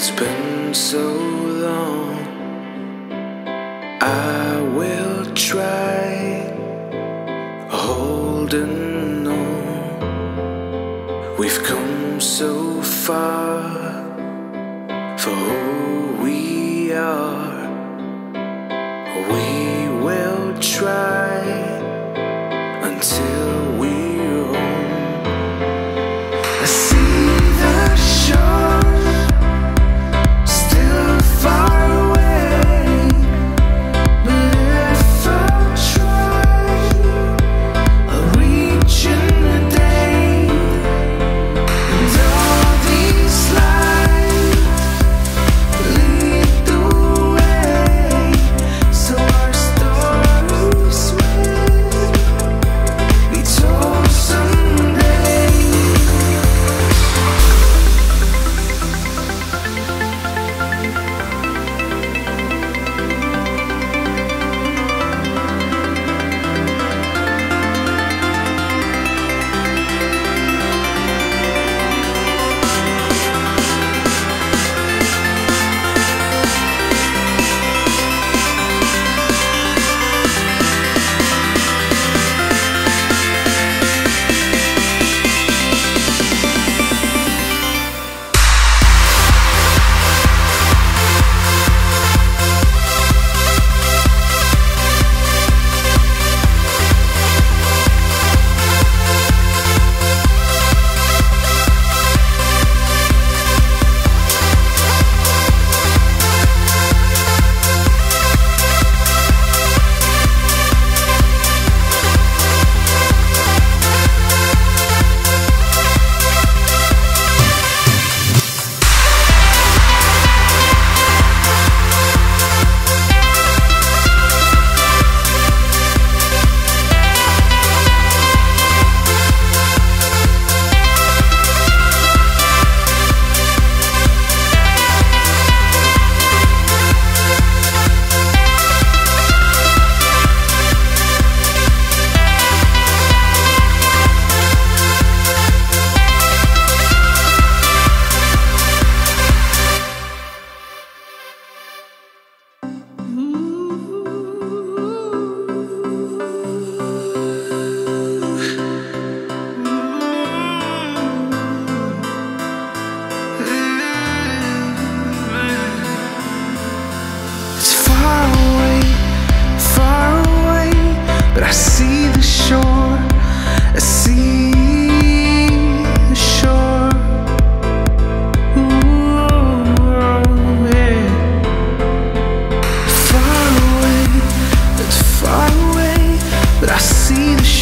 It's been so long. I will try holding on. We've come so far for who we are. We will try.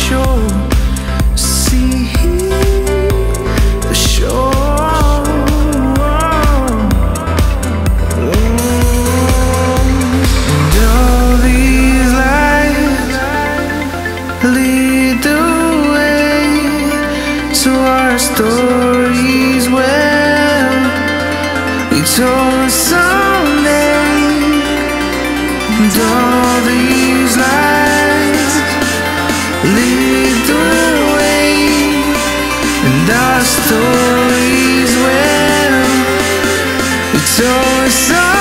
sure. your side